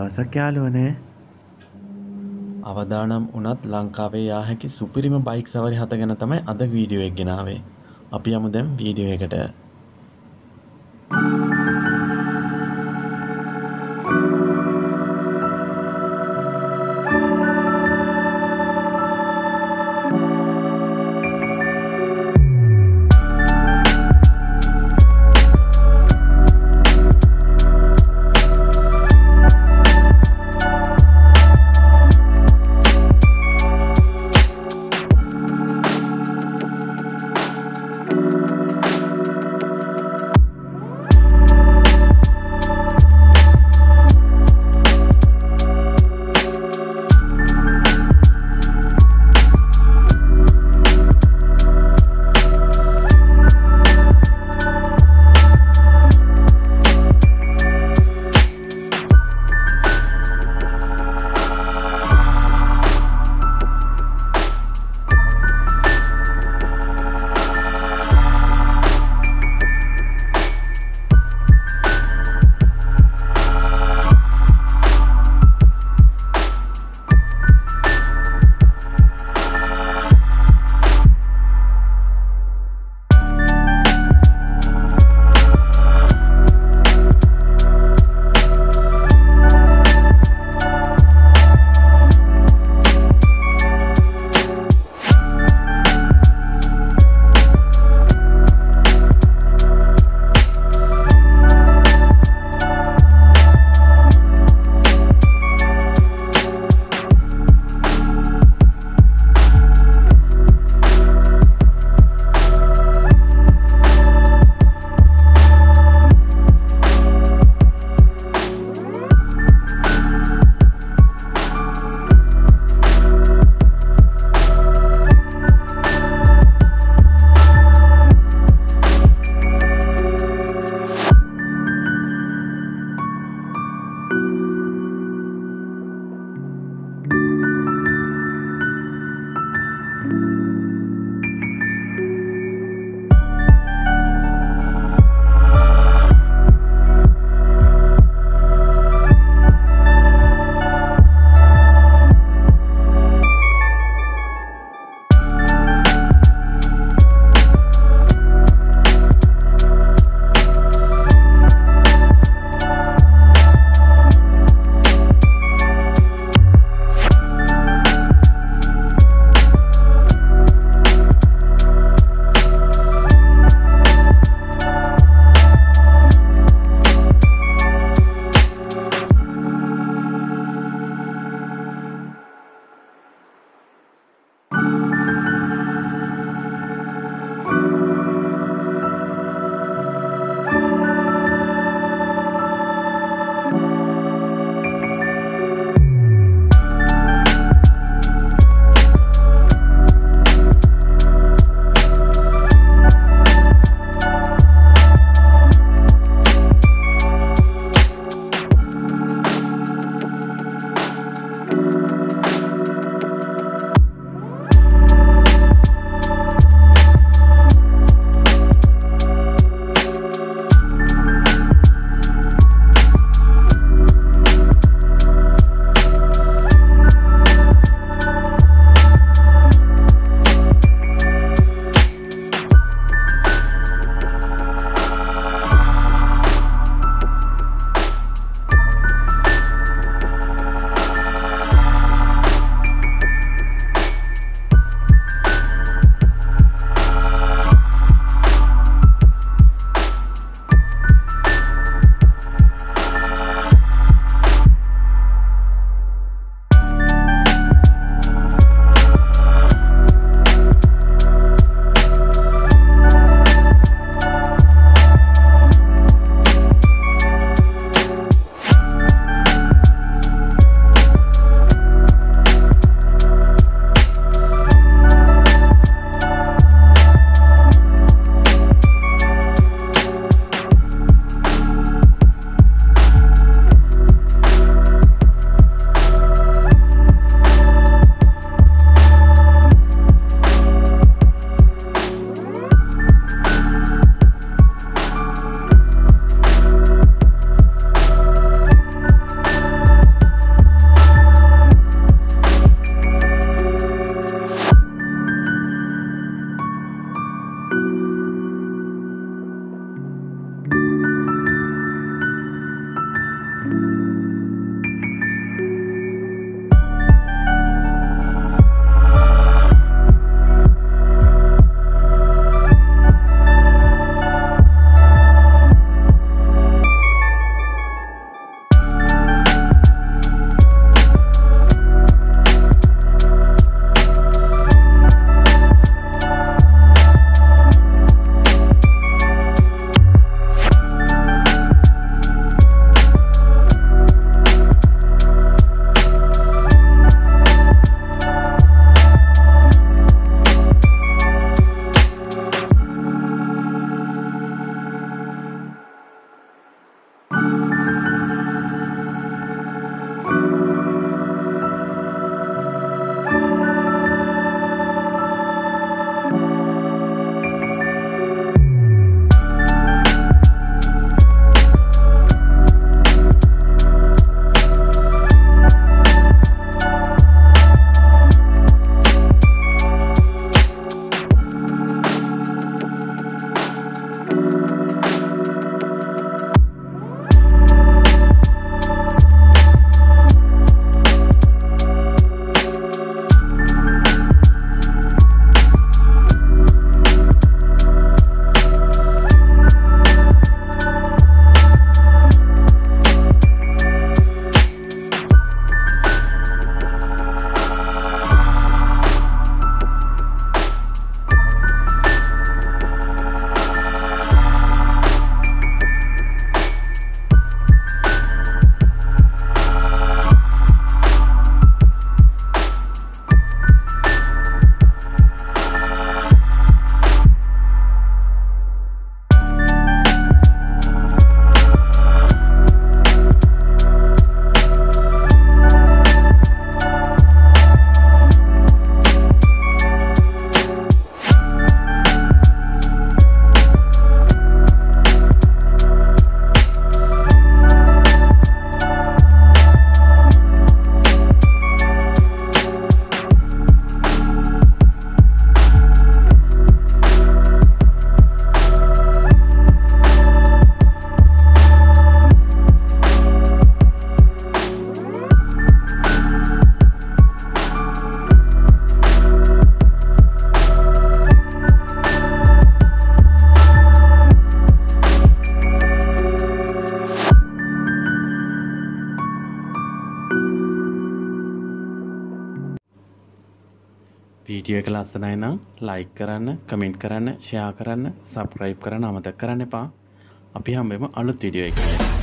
දවසක් යාලුවනේ අවදානම් වනත් ලංකාවේ යා හැකි සුපිරිම බයික් සවරි හත ගැන තමයි අද වීඩියෝ එක් ගෙනාවේ. අපි යමු දැම් වීඩියෝ එකට. වීඩියෝ එක ලස්සනයි නම් ලයික් කරන්න, කමෙන්ට් කරන්න, ෂෙයා කරන්න, සබ්ස්ක්‍රයිබ් කරන්න අමතක කරන්න එපා. අපි හම්බෙමු අලුත් වීඩියෝ එකකින්.